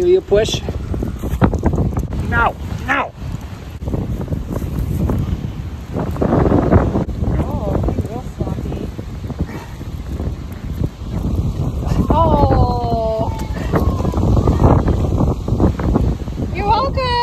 Give you a push. Now, now. Oh. You're oh. welcome.